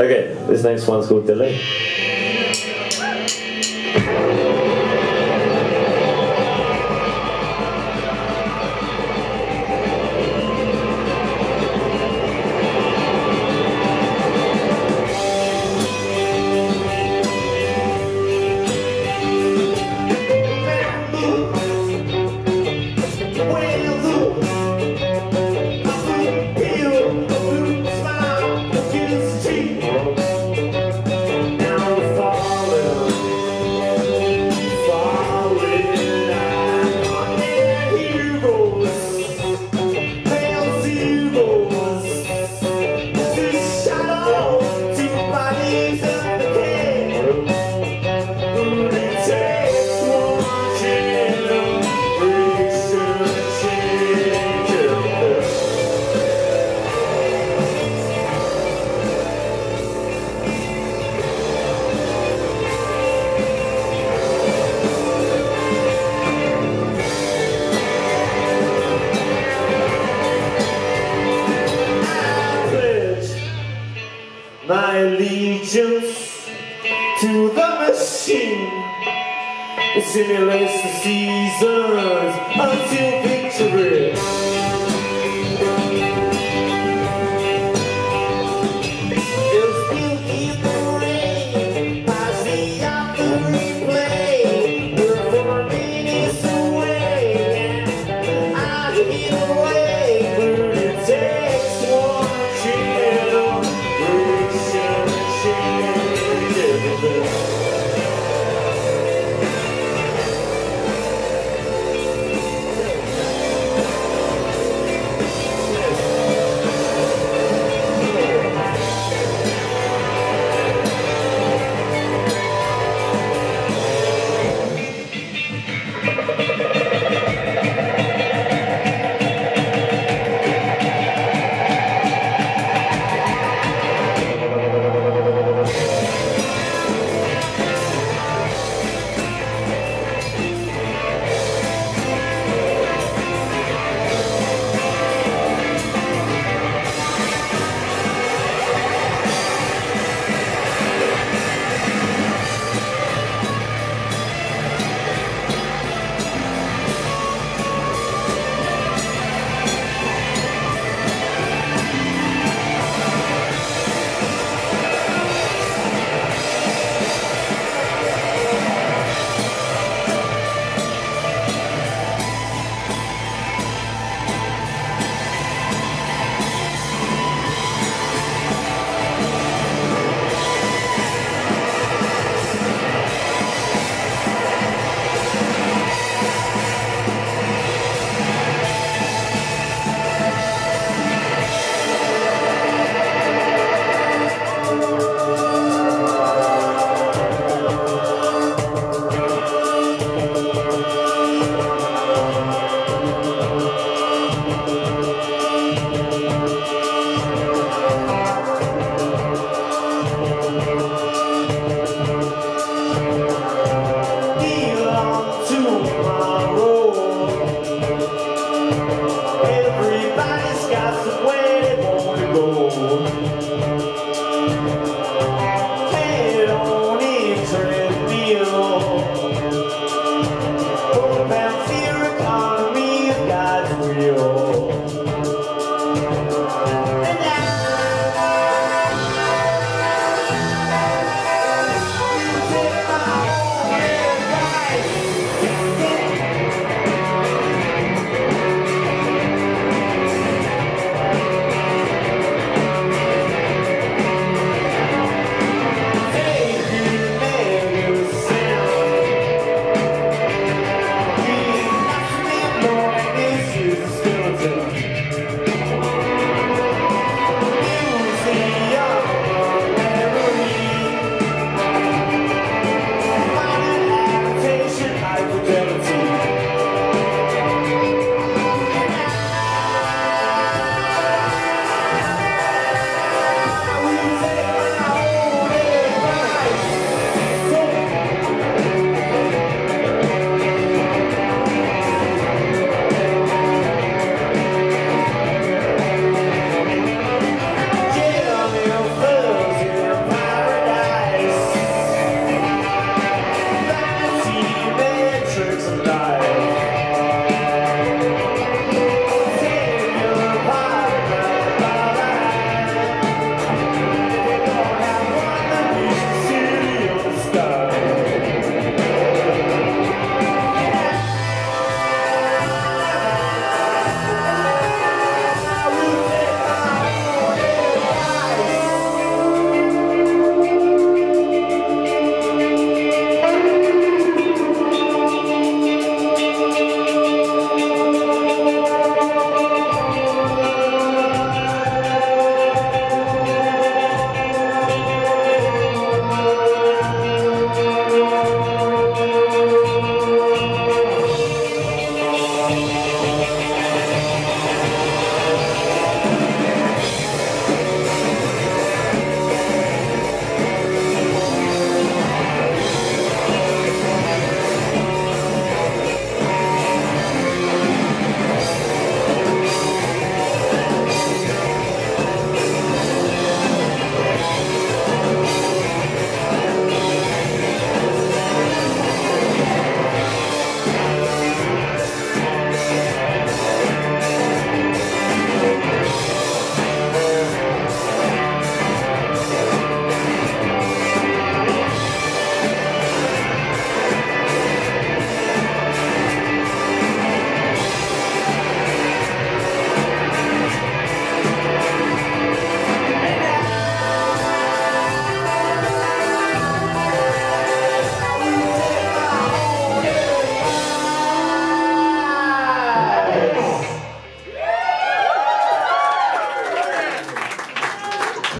Okay, this next one's called Delay. To the machine. It simulates the seasons until victory.